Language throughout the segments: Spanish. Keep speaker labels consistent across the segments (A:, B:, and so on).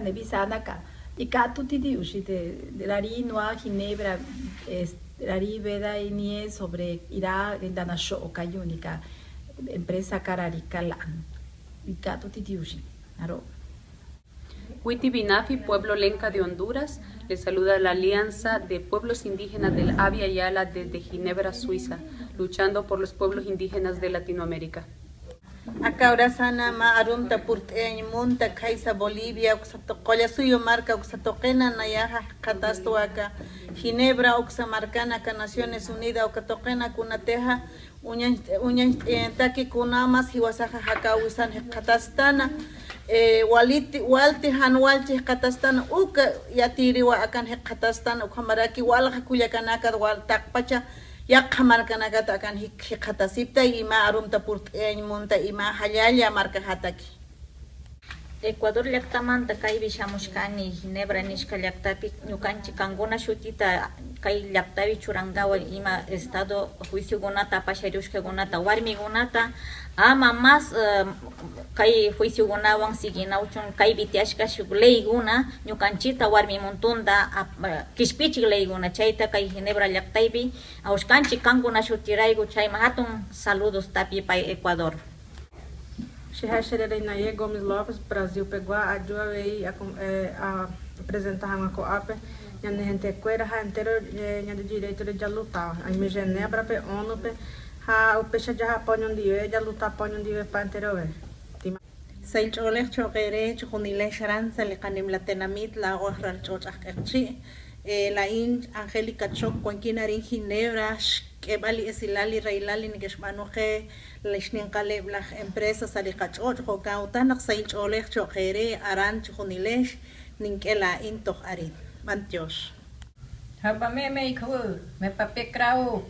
A: Nevisanaka, y catutiti ushite, rari noa ginebra, rari veda inie sobre irá danasho o cayúnica, empresa cararica lan, y catutiti ushi, aro.
B: Huiti Binafi, pueblo lenca de Honduras, le saluda la Alianza de Pueblos Indígenas del Avia Yala desde Ginebra, Suiza, luchando por los pueblos indígenas de Latinoamérica.
C: Acá sana ma arumta purteñ munta kaisa Bolivia uksato qolla suyo marca uksatoqena nayaja katasto acá Ginebra uksamarcana ka Naciones Unidas ukatoqena kunateja uñan uñan taki kunamas hiwasaja haka wisan katastana eh, waliti walti hanwalchi katastana uka yatiriwa akan katastana ukhamaraki walqa kuyakanaka wal yaqa markanakata akan hiqhatasipta ima arumta purt'aymunta ima hallalla marka hataki.
D: Ecuador llaqtamanta kaypi shamushkani Ginebra nishka llaqtapi ñukanchik kankuna shutita kay llaqtapi churankawan ima estado juiciokunata apasharushkakunata warmikunata ama mas uh, kay juiciokunawan siginawchun kaypi tiashka shuk leyguna ñukanchita warmimuntunta kishpichik leyguna chayta kay Ginebra llaqtaypi awshkanchik kankuna shutirayku chayma hatun saludos tapi pay Ecuador
E: Xerexererei Gomes Lopes, Brasil, Peguá, a é, apresentar uma coapa, a gente cuera, a inteira, é, a direito de lutar, a minha Genebra, pe ONU, pe o peixe de Japão, onde é, de lutar, pão, onde é, para inteiro é.
F: Saincholech chogere, chukunile, xaranza, le canim latenamit, la ogra, chochach, eh, la in Angélica Choc, Cuanquina en Ginebra, que vale es ilali reilali ni que es manoje, la isnincale las empresas alicachoch, jocautanak saich olech chojere, aran chujunilesh, ninkela Into Arid. Mantios.
G: Haba me me me pape crau,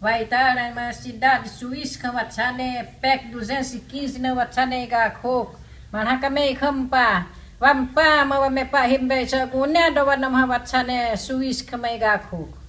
G: vai estar na cidade suíça, Watsane, PEC 215 na Watsane Gakok, manhaka me ikhamba. वम्पा मवमे पाहिम्बे च गुण्या डवनमः वत्सने सुविस्कमै गाखुक्